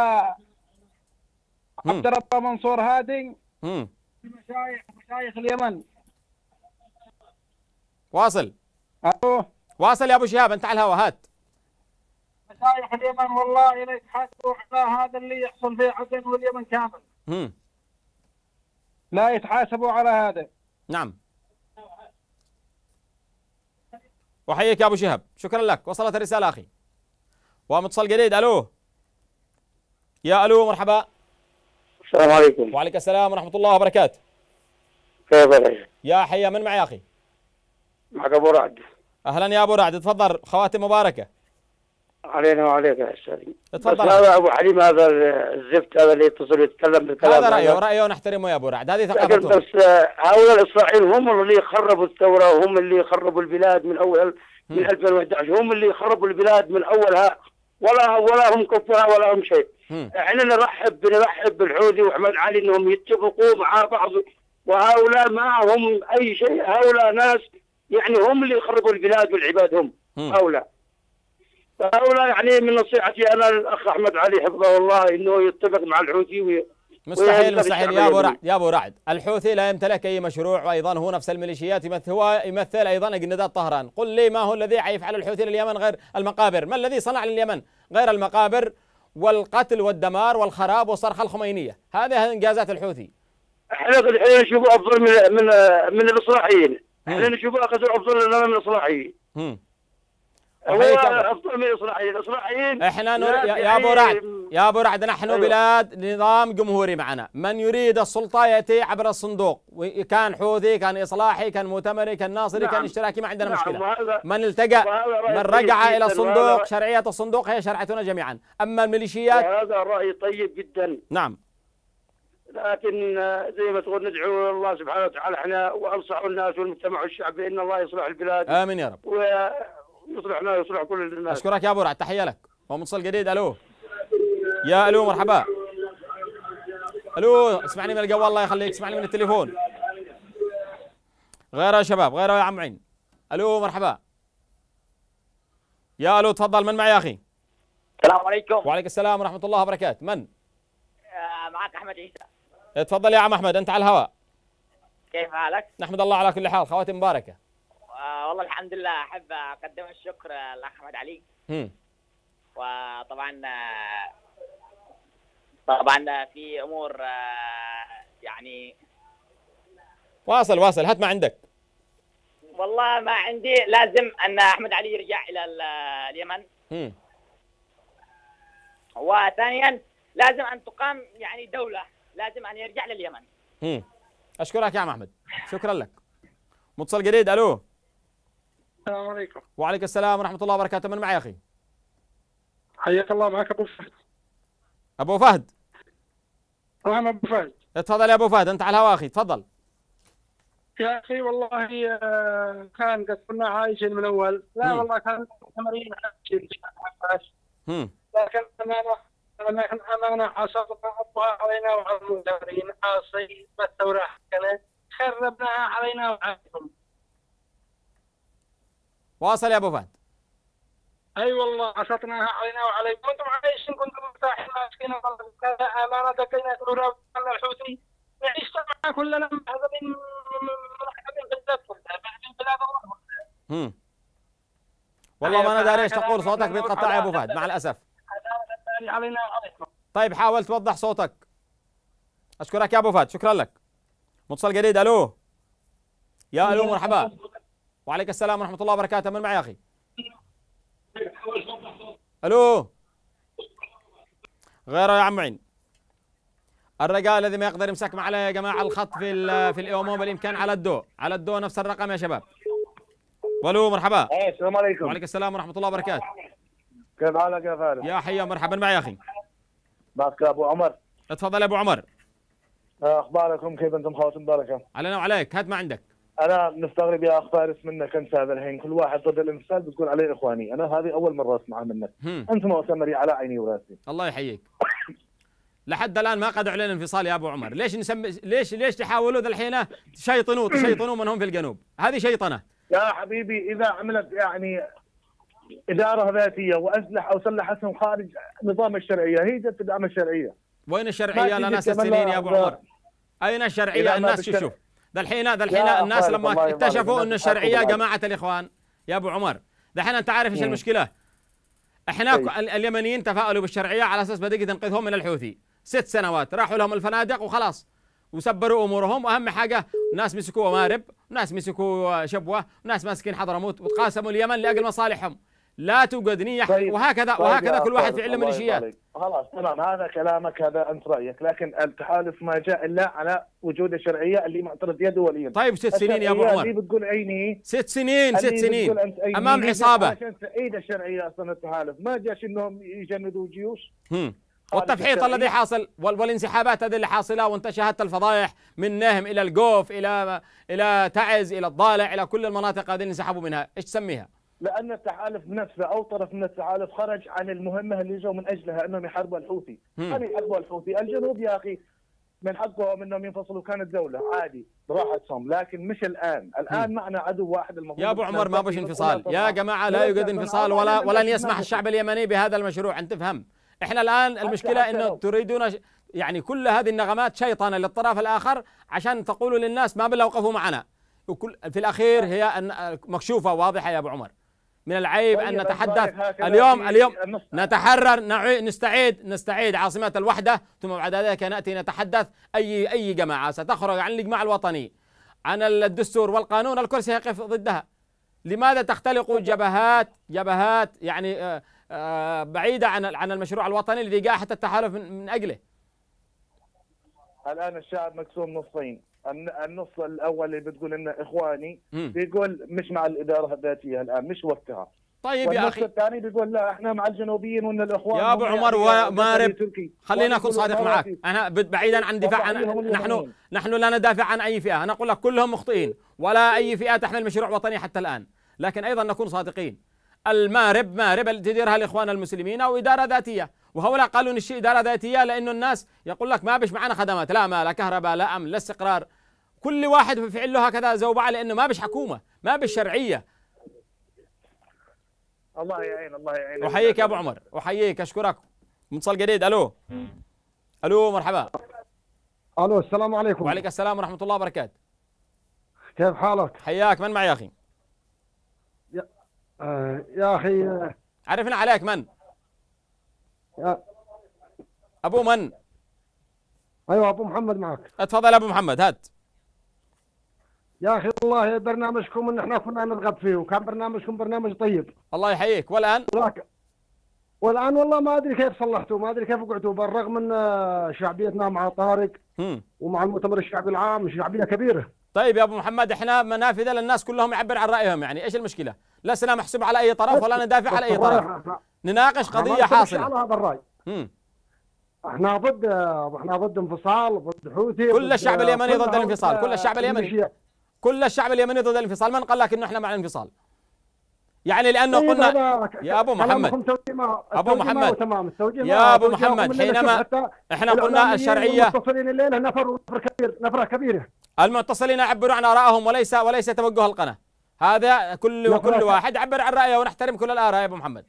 عبد الرب منصور هادي. مشايخ مشايخ اليمن. واصل. ألو واصل يا أبو شهاب انت على الهواء هات. مشايخ اليمن والله لا يتحاسبوا على هذا اللي يحصل في عدن واليمن كامل. لا يتحاسبوا على هذا. نعم. وحييك يا أبو شهاب. شكرا لك. وصلت الرسالة أخي. ومتصل جديد. ألو. يا ألو مرحبا. السلام عليكم. وعليك السلام ورحمة الله وبركاته. كيف؟ يا حيا من معي يا أخي؟ معك أبو رعد. أهلا يا أبو رعد. تفضل خواتم مباركة. علينا وعليك يا أستاذ. بس تفضل هذا أبو حليم هذا الزفت هذا اللي يتصل يتكلم بالكلام هذا رأيه رأيه نحترمه يا أبو رعد. هذه لكن ثقافتهم بس آه، هؤلاء الاسرائيليين هم اللي خربوا الثورة وهم اللي خربوا البلاد من أول من 2011 هم اللي خربوا البلاد من أولها. ولا ولا هم كفار ولا هم شيء. إحنا نرحب نرحب بالحوثي وأحمد علي إنهم يتفقوا مع بعض. وهؤلاء ما هم أي شيء. هؤلاء ناس يعني هم اللي يخربوا البلاد والعباد هم. هؤلاء. فهؤلاء يعني من نصيحتي أنا الاخ أحمد علي حفظه الله إنه يتفق مع الحوثي وي... مستحيل مستحيل. الشعب يا أبو. رعد يا أبو رعد الحوثي لا يمتلك أي مشروع وأيضا هو نفس الميليشيات يمثل هو يمثل أيضا اجندات طهران. قل لي ما هو الذي يفعل الحوثي لليمن غير المقابر؟ ما الذي صنع لليمن غير المقابر والقتل والدمار والخراب والصرخة الخمينية؟ هذه إنجازات الحوثي. إحنا الحين نشوفه أفضل من من من الإصلاحيين. إحنا نشوفه اخذ أفضل لنا من الإصلاحيين. هو. افضل من الاصلاحيين الاصلاحيين إحنا نر... يا, يا أبو رعد يا أبو رعد نحن أيوة. بلاد نظام جمهوري معنا. من يريد السلطة يأتي عبر الصندوق. كان حوثي كان إصلاحي كان مؤتمري كان ناصري نعم. كان إشتراكي ما عندنا نعم، مشكلة. وهذا- من وهذا رأي من طيب رجع إلى وهذا الصندوق رأي- شرعية الصندوق هي شرعتنا جميعا. أما الميليشيات هذا رأي طيب جدا. نعم. لكن زي ما تقول ندعو الله سبحانه وتعالى إحنا وانصح الناس والمجتمع والشعب بان الله يصلح البلاد. آمين يا رب. ويصلحنا ويصلح كل الناس. أشكرك يا أبو رعد تحية لك. ومتصل جديد ألو. يا ألو مرحبا. ألو اسمعني من الجوال الله يخليك. اسمعني من التليفون. غيره يا شباب غيره يا عم عين. ألو مرحبا. يا ألو تفضل من معي يا أخي؟ السلام عليكم. وعليكم السلام ورحمة الله وبركاته. من؟ آه، معك أحمد عيسى. تفضل يا عم أحمد أنت على الهواء. كيف حالك؟ نحمد الله على كل حال خواتم مباركة. والله الحمد لله أحب أقدم الشكر للاخ احمد علي. وطبعا طبعا في أمور يعني واصل واصل هات ما عندك. والله ما عندي لازم أن أحمد علي يرجع إلى ال- اليمن. وثانيا لازم أن تقام يعني دولة لازم أن يرجع لليمن. أشكرك يا عم أحمد. شكرا لك. متصل جديد ألو. السلام عليكم. وعليكم السلام ورحمة الله وبركاته. من معي يا أخي؟ حياك الله معك أبو فهد. أبو فهد. نعم أبو فهد. تفضل يا أبو فهد أنت على الهواء أخي تفضل. يا أخي والله آه، كان قد كنا عايشين من أول. لا مم. والله كان تمرين عايشين هم. لكن امانه امانه عصرنا أبوها علينا وعلى المدارين عاصي الثوره حقنا خربناها علينا وعليكم واصل يا أبو فهد. أي والله عصرناها علينا وعليكم كنتم عايشين كنتم مرتاحين ماسكين كذا أمانة دقينا كل الحوثي. نعيش معها كلنا. مهزمين منحدرين في البلاد كلها في البلاد. الله هم. والله ما أنا داري إيش تقول صوتك بيتقطع يا أبو فهد مع الأسف. علينا وعليكم طيب حاول توضح صوتك. أشكرك يا أبو فهد. شكرا لك. متصل جديد ألو. يا ألو مرحبا. وعليك السلام ورحمة الله وبركاته. من معي يا أخي؟ ألو؟ غيره يا عم عين. الرجال الذي ما يقدر يمسك معنا يا جماعة الخط في في الاومو بالامكان على الدو. على الدو نفس الرقم يا شباب. والو مرحبا. السلام عليكم. وعليك السلام ورحمة الله وبركاته. كيف حالك يا فارس؟ يا حيا مرحبا معي يا أخي. معك أبو عمر. تفضل يا أبو عمر. أخباركم؟ كيف أنتم؟ خواتم بركه؟ علينا وعليك. هات ما عندك. أنا مستغرب يا أخ فارس منك أنت هذا الحين كل واحد ضد الانفصال بتقول عليه إخواني. أنا هذه أول مرة أسمعها منك. هم. أنت مؤتمري على عيني وراسي. الله يحييك. لحد الآن ما قد أعلن انفصال يا أبو عمر. ليش نسمي ليش ليش تحاولوا ذا الحين تشيطنوا تشيطنوا من هم في الجنوب؟ هذه شيطنة. يا حبيبي إذا عملت يعني إدارة ذاتية واسلحه أو سلحتهم خارج نظام الشرعية هي جت تدعم الشرعية. وين الشرعية؟ لنا ست سنين يا أبو عمر. أين الشرعية؟ الناس بالشرع- شوف ذا الحين ذا الحين الناس لما اكتشفوا إن الشرعية جماعة الإخوان يا أبو عمر دحين أنت عارف إيش. المشكلة؟ إحنا طيب. ال- اليمنيين تفاءلوا بالشرعية على أساس بدقي تنقذهم من الحوثي. ست سنوات راحوا لهم الفنادق وخلاص. وسبروا أمورهم وأهم حاجة ناس مسكوا مارب ناس مسكوا شبوة ناس ماسكين حضرموت وتقاسموا اليمن لأجل مصالحهم. لا توجد نية. طيب. وهكذا طيب وهكذا كل واحد في علم الميليشيات. خلاص تمام. هذا كلامك هذا أنت رأيك. لكن التحالف ما جاء إلا على وجود الشرعية اللي معترض يده وليا طيب ست سنين يا أبو عمر. اللي بتقول عيني. ست سنين ست سنين. أمام عصابة. عشان تعيد الشرعية أصلا التحالف. ما جاش إنهم يجندوا جيوش. والتفحيط. الذي حاصل وال- والانسحابات هذه اللي حاصلة وانت شاهدت الفضايح من نهم إلى الجوف إلى إلى تعز إلى الضالع إلى كل المناطق هذه اللي انسحبوا منها. إيش تسميها؟ لأن التحالف نفسه أو طرف من التحالف خرج عن المهمة اللي جو من أجلها إنهم يحاربوا الحوثي، مم. من يحاربوا الحوثي؟ الجنوب يا أخي من حقهم إنهم ينفصلوا. كانت دولة عادي براحتهم. لكن مش الآن، الآن معنا عدو واحد المفروض يا أبو عمر ما بش انفصال. يا جماعة لا يوجد انفصال ولا ولن يسمح الشعب اليمني بهذا المشروع. ان تفهم؟ إحنا الآن المشكلة إنه. تريدون يعني كل هذه النغمات شيطنه للطرف الآخر عشان تقولوا للناس ما بالله وقفوا معنا. وكل في الأخير هي أن مكشوفة واضحة يا أبو عمر. من العيب طيب، أن أنت نتحدث اليوم اليوم. نتحرر نعي- نستعيد نستعيد عاصمة الوحدة ثم بعد ذلك نأتي نتحدث أي أي جماعة. ستخرج عن الإجماع الوطني. عن الدستور والقانون الكل سيقف ضدها. لماذا تختلق جبهات جبهات يعني آه، آه، بعيدة عن عن المشروع الوطني الذي جاء حتى التحالف من, أجله؟ الآن الشعب مقسوم نصين، النص الأول اللي بتقول إنه إخواني. بيقول مش مع الإدارة الذاتية الآن مش وقتها. طيب يا أخي الثاني بيقول لا إحنا مع الجنوبيين وإن الإخوان يا أبو عمر يعني ومارب. خلينا أكون صادق معك. أنا بعيدا عن دفاع عن نحن. نحن لا ندافع عن أي فئة أنا أقول لك كلهم مخطئين ولا أي فئة تحمل مشروع وطني حتى الآن لكن أيضا نكون صادقين المارب مارب اللي تديرها الإخوان المسلمين أو إدارة ذاتية وهؤلاء قالوا نشي إدارة ذاتية لأنه الناس يقول لك ما بش معنا خدمات لا ما لا كهرباء لا أمن لا استقرار كل واحد بفعل له هكذا زوبعه لأنه ما بش حكومة ما بش شرعية. الله يعين الله يعين. أحييك يا أبو عمر أحييك أشكرك. متصل جديد ألو. ألو مرحبا. ألو السلام عليكم. وعليك السلام ورحمة الله وبركاته. كيف حالك؟ حياك من معي يا أخي؟ يا, آه يا أخي آه. عرفنا عليك من؟ يا. أبو من؟ أيوه أبو محمد معك. اتفضل أبو محمد هات. يا أخي والله برنامجكم إن إحنا كنا نرغب فيه وكان برنامجكم برنامج طيب. الله يحييك. والآن؟ لكن والآن والله ما أدري كيف صلحتوا ما أدري كيف قعدوا بالرغم من آه، شعبيتنا مع طارق هم. ومع المؤتمر الشعبي العام شعبية كبيرة. طيب يا أبو محمد إحنا منافذة للناس كلهم يعبر عن رأيهم يعني إيش المشكلة؟ لسنا محسوب على أي طرف ولا ندافع على أي طرف. نناقش قضية حاصلة. على هذا الرأي. هم. إحنا ضد إحنا ضد انفصال ضد حوثي كل الشعب اليمني ضد الانفصال كل الشعب اليمني. الميليشيات. كل الشعب اليمني ضد الانفصال. من قال لك إنه إحنا مع الانفصال؟ يعني لأنه طيب قلنا يا أبو محمد. أبو محمد. يا أبو محمد حينما إحنا قلنا الشرعيه والمتصلين الليلة نفر نفر كبير نفرة كبيرة. المتصلين يعبروا عن آرائهم وليس وليس توجه القناة. هذا كل لا، كل لا. واحد. يعبر عن رأيه ونحترم كل الآراء يا أبو محمد.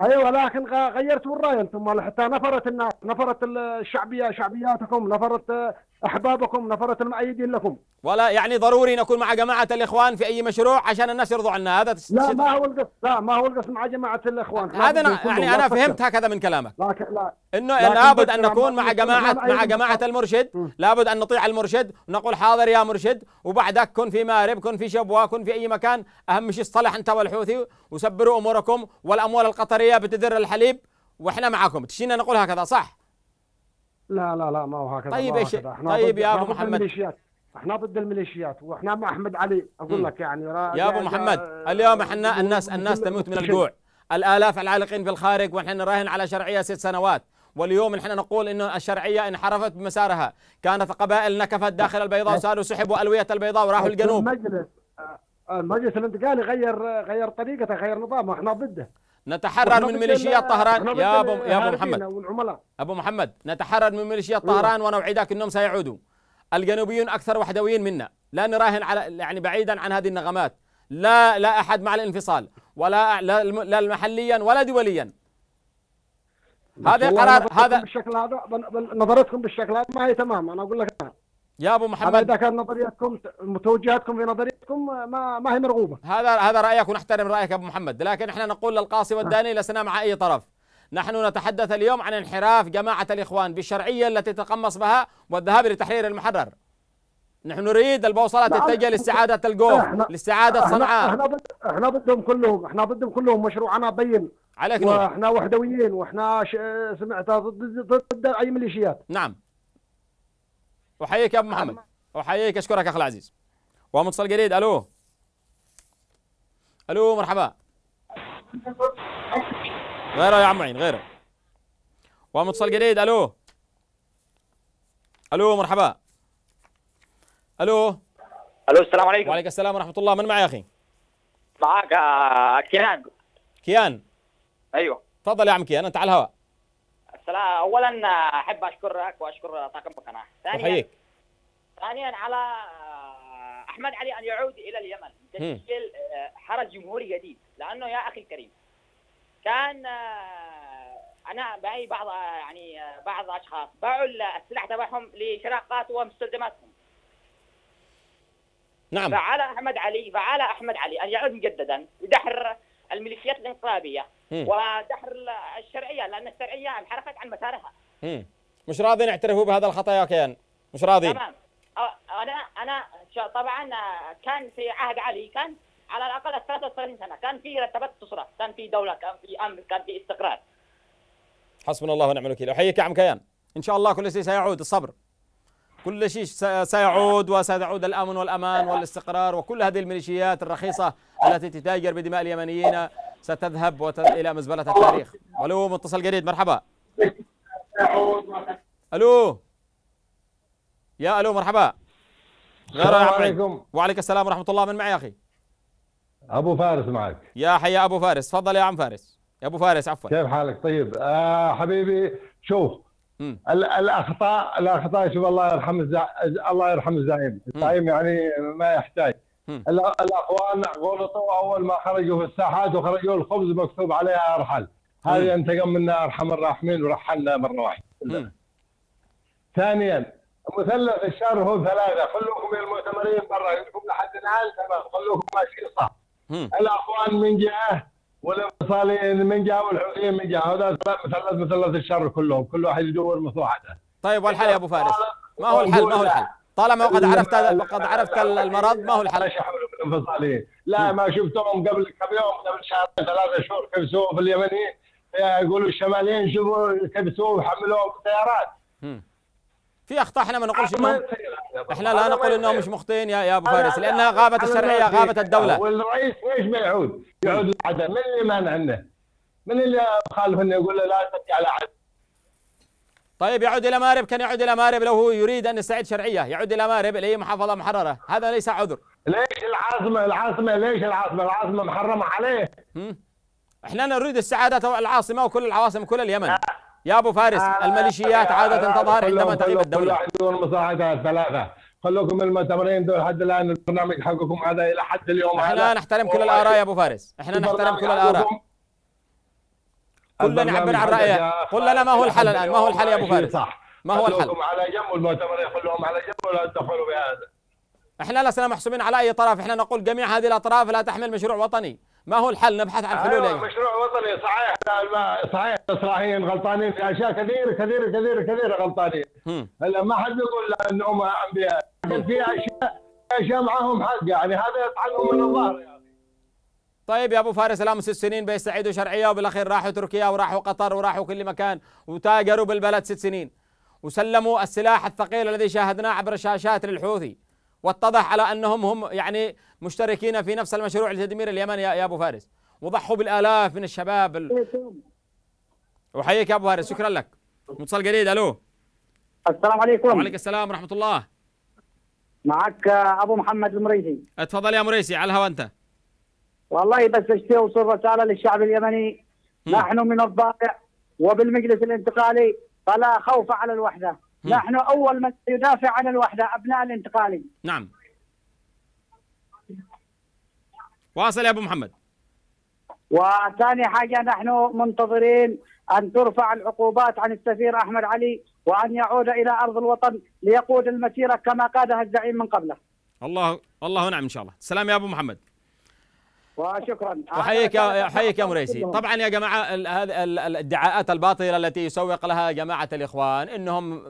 أيوه لكن غيرتوا الرأي أنتم. حتى نفرت الناس نفرت الشعبيه شعبياتكم نفرت أحبابكم نفرت المؤيدين لكم؟ ولا يعني ضروري نكون مع جماعة الإخوان في أي مشروع عشان الناس يرضوا عنا؟ هذا لا ما هو القصد لا ما هو القصد مع جماعة الإخوان. هذا أنا- يعني لا أنا تفكر. فهمت هكذا من كلامك. لا إنه لكن لابد لما نكون مع أي مع جماعة مصلحة. المرشد. لابد أن نطيع المرشد ونقول حاضر يا مرشد وبعدك كن في مارب كن في شبوه كن في أي مكان. أهم شيء اصطلح أنت والحوثي وسبروا أموركم والأموال القطرية بتدر الحليب وإحنا معكم تشينا نقول هكذا صح؟ لا لا لا ما هو هكذا طيب هكذا. إحنا طيب يا ضد محمد. الميليشيات إحنا ضد الميليشيات وإحنا مع أحمد علي أقول. لك يعني يا أبو محمد جا- اليوم إحنا الناس الناس تموت من. الجوع الآلاف العالقين في الخارج ونحن نراهن على شرعية ست سنوات واليوم نحن نقول إنه الشرعية انحرفت بمسارها كانت قبائل نكفت داخل البيضاء وصاروا سحبوا ألوية البيضاء وراحوا الجنوب المجلس آه، المجلس الانتقالي غير غير طريقته غير نظامه إحنا ضده نتحرر من ميليشيات طهران. يا ابو يا أبو محمد. والعملاء أبو محمد نتحرر من ميليشيات أيوة. طهران ونوعدك إنهم سيعودوا. الجنوبيون أكثر وحدويين منا. لا نراهن على يعني بعيدا عن هذه النغمات. لا لا أحد مع الانفصال. ولا لا لا محليا ولا دوليا. هذا قرار هذا بالشكل هذا نظرتكم بالشكل هذا ما هي تمام. أنا أقول لك أنا. يا أبو محمد. اذا كان نظريتكم توجيهاتكم في نظريتكم ما ما هي مرغوبة. هذا هذا رأيك ونحترم رأيك يا أبو محمد. لكن إحنا نقول للقاصي والداني لسنا مع أي طرف. نحن نتحدث اليوم عن انحراف جماعة الإخوان بالشرعية التي تقمص بها والذهاب لتحرير المحرر. نحن نريد البوصلة تتجه لاستعادة الجوف لاستعادة صنعاء. إحنا ضد إحنا ضدهم كلهم. إحنا ضدهم كلهم. مشروعنا بين. عليك نور. وإحنا وحدويين وإحنا ش... سمعت ضد, ضد أي ميليشيات. نعم. أحييك يا أبو محمد. أحييك أشكرك أخي العزيز. ومتصل جديد ألو. ألو مرحبا. غيره يا عم معين غيره. ومتصل جديد ألو. ألو مرحبا. ألو. ألو السلام عليكم. وعليك السلام ورحمة الله. من معي يا أخي؟ معك آه، كيان. كيان. أيوه. تفضل يا عم كيان أنت على الهواء. السلام. اولا أحب اشكرك وأشكر طاقم القناه ثانيا ثانيا على آه، أحمد علي أن يعود إلى اليمن. تشكيل آه، حرس جمهوري جديد. لأنه يا أخي الكريم كان آه، أنا باعي بعض يعني بعض أشخاص باعوا السلاح تبعهم لشراقات ومستلزماتهم. نعم. فعلى أحمد علي فعلى أحمد علي أن يعود مجددا. يدحر الميليشيات الإنقلابية. ودحر الشرعية لأن الشرعية انحرفت عن مسارها. مم. مش راضين يعترفوا بهذا الخطأ يا كيان؟ مش راضين تمام. أنا أنا طبعا آه، كان في عهد علي كان على الأقل 33 سنة كان في رتبات تصرف كان في دولة كان في أمن كان في استقرار. حسبنا الله ونعم الوكيل. أحييك يا عم كيان. إن شاء الله كل شيء سيعود الصبر. كل شيء سيعود وسيعود الأمن والأمان والاستقرار وكل هذه الميليشيات الرخيصة التي تتاجر بدماء اليمنيين. ستذهب وت... إلى مزبلة التاريخ. ولو متصل جديد مرحبا. ألو. يا ألو مرحبا. السلام. عليكم. وعليك السلام ورحمة الله من معي يا أخي. أبو فارس معك. يا حيا أبو فارس. تفضل يا عم فارس. يا أبو فارس عفوا. كيف حالك؟ طيب آه حبيبي شوف. ال- الاخطاء الأخطاء شوف الله يرحم الزع... الله يرحم الزعيم. الزعيم يعني ما يحتاج. الاخوان غلطوا اول ما خرجوا في الساحات وخرجوا الخبز مكتوب عليها أرحل. هذه انتقم منا أرحم الراحمين ورحلنا مرة واحدة. ثانيا مثلث الشر هو ثلاثة. خلوكم يا المؤتمرين برا عندكم لحد الآن تمام. خلوكم ماشيين صح. الاخوان من جهة والإنفصاليين من جهة والحوثيين من جهة. هذا مثلث مثلث الشر كلهم. كل واحد يدور مصلحته. طيب والحل يا أبو فارس. ما هو الحل؟ ما هو الحل؟ طالما قد عرفت قد عرفت المرض ما هو الحل لا ما شفتهم قبل كم يوم قبل شهرين ثلاثة شهور سووا في اليمنيين يقولوا الشماليين شوفوا كيف سووا حملوهم بالطيارات. في أخطاء إحنا ما نقولش انهم. إحنا لا نقول إنهم. مش مخطئين يا يا أبو فارس لأنها غابت الشرعيه غابت. الدولة والرئيس ليش ما يعود؟ يعود لعدن من اللي مانع عنه؟ من اللي مخالف انه يقول له لا ترجع لعدن؟ طيب يعود إلى مارب. كان يعود إلى مارب. لو هو يريد أن يستعيد شرعية. يعود إلى مارب. اللي هي محافظة محررة. هذا ليس عذر. ليش العاصمة؟ العاصمة ليش العاصمة؟ العاصمة محرمة عليه. إحنا نريد السعاده العاصمة وكل العواصم كل اليمن. يا أبو فارس الميليشيات عادة تظهر عندما تغيب كل الدولة. واحد يدور مصلحتها الثلاثة. خلوكم المؤتمرين دول لحد الآن البرنامج حقكم هذا إلى حد اليوم إحنا نحترم كل الآراء يا أبو فارس. إحنا نحترم كل الآراء. كلنا نعبر عن رايه قل لنا ما هو الحل الآن؟ ما هو الحل يا أبو فارس صح ما هو الحل؟ على جنب والمؤتمرين خلوهم على جنب ولا تدخلوا بهذا. إحنا لسنا محسوبين على أي طرف. إحنا نقول جميع هذه الأطراف لا تحمل مشروع وطني. ما هو الحل؟ نبحث عن حلول يا جماعة. مشروع وطني. صحيح صحيح. الاصلاحيين غلطانين في أشياء كثيره كثيره كثيره كثيره غلطانين. هلا ما حد يقول إنهم أنبياء. لكن في أشياء أشياء معهم حق يعني. هذا يطعنهم من الظهر يعني. طيب يا أبو فارس لهم ست سنين بيستعيدوا شرعيه وبالأخير راحوا تركيا وراحوا قطر وراحوا كل مكان وتاجروا بالبلد ست سنين. وسلموا السلاح الثقيل الذي شاهدناه عبر الشاشات للحوثي. واتضح على أنهم هم يعني مشتركين في نفس المشروع لتدمير اليمن يا, يا أبو فارس. وضحوا بالآلاف من الشباب ال... أحييك يا أبو فارس شكرا لك. متصل جديد ألو. السلام عليكم. وعليكم السلام ورحمة الله. معك أبو محمد المريسي. اتفضل يا مريسي على الهواء أنت. والله بس اشتي اوصل رسالة للشعب اليمني. نحن من الضائع وبالمجلس الانتقالي فلا خوف على الوحدة. نحن أول من يدافع عن الوحدة أبناء الانتقالي. نعم. واصل يا أبو محمد. وثاني حاجة نحن منتظرين أن ترفع العقوبات عن السفير أحمد علي وأن يعود إلى أرض الوطن ليقود المسيره كما قادها الزعيم من قبله. الله الله نعم إن شاء الله. سلام يا أبو محمد. وشكرا. أحييك يا أحييك يا مريسي. طبعا يا جماعة هذه ال- الادعاءات الباطلة التي يسوق لها جماعة الإخوان إنهم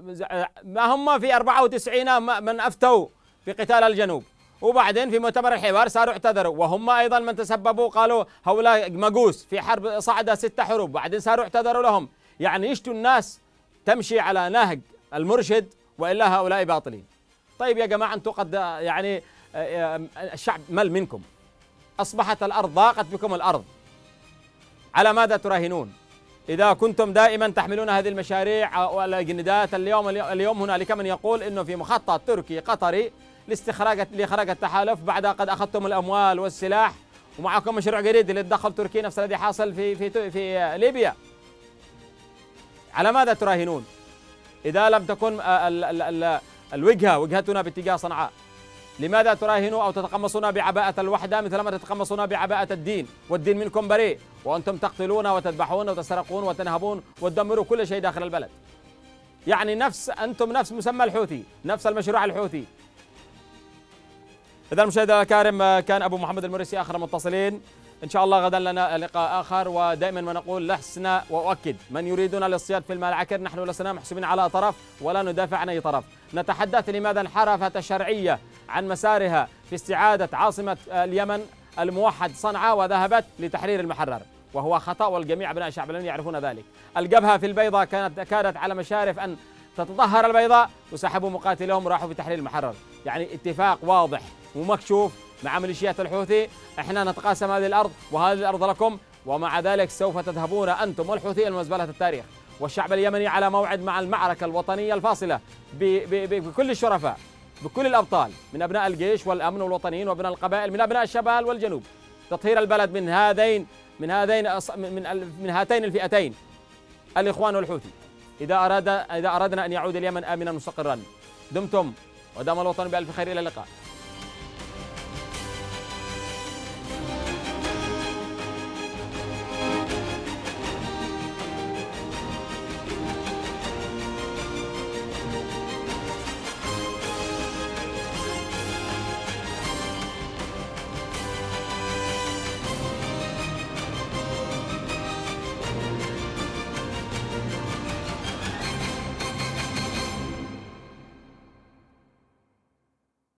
ما هم في 94 ما- من أفتوا في قتال الجنوب. وبعدين في مؤتمر الحوار صاروا اعتذروا. وهم أيضا من تسببوا قالوا هؤلاء مجوس في حرب صعد ست حروب. بعدين صاروا اعتذروا لهم. يعني يشتوا الناس تمشي على نهج المرشد وإلا هؤلاء باطلين؟ طيب يا جماعة أنتم قد يعني آه، آه، الشعب مل منكم. أصبحت الأرض ضاقت بكم الأرض. على ماذا تراهنون؟ إذا كنتم دائما تحملون هذه المشاريع والأجندات اليوم اليوم هنالك من يقول أنه في مخطط تركي قطري لاستخراج لإخراج التحالف بعد قد أخذتم الأموال والسلاح ومعكم مشروع جديد للتدخل تركي نفس الذي حاصل في في في ليبيا. على ماذا تراهنون؟ إذا لم تكن ال- ال- ال- الوجهة وجهتنا باتجاه صنعاء لماذا تراهنوا أو تتقمصون بعباءة الوحدة مثلما تتقمصون بعباءة الدين؟ والدين منكم بريء وأنتم تقتلون وتذبحون وتسرقون وتنهبون وتدمروا كل شيء داخل البلد. يعني نفس أنتم نفس مسمى الحوثي نفس المشروع الحوثي. اذا المشاهدين الكرام آه، كان أبو محمد المرسي آخر المتصلين إن شاء الله غدا لنا لقاء آخر ودائما ما نقول لسنا وأؤكد من يريدنا الاصطياد في الماء العكر نحن لسنا محسوبين على طرف ولا ندافع عن أي طرف. نتحدث لماذا انحرفت الشرعية عن مسارها في استعادة عاصمة آه، اليمن الموحد صنعاء وذهبت لتحرير المحرر. وهو خطأ والجميع أبناء الشعب اليمني يعرفون ذلك. الجبهة في البيضاء كانت كادت على مشارف أن تتطهر البيضاء وسحبوا مقاتلهم وراحوا في تحرير المحرر. يعني اتفاق واضح ومكشوف مع ميليشيات الحوثي. إحنا نتقاسم هذه الأرض وهذه الأرض لكم ومع ذلك سوف تذهبون أنتم والحوثي إلى مزبله التاريخ. والشعب اليمني على موعد مع ب- ب- ب- بكل الشرفاء بكل الأبطال من أبناء الجيش والأمن والوطنيين وأبناء القبائل من أبناء الشمال والجنوب. تطهير البلد من هذين من هذين من من- هاتين الفئتين الإخوان والحوثي. إذا اراد إذا أردنا أن يعود اليمن امنا مستقرا. دمتم ودام الوطن بألف خير إلى اللقاء.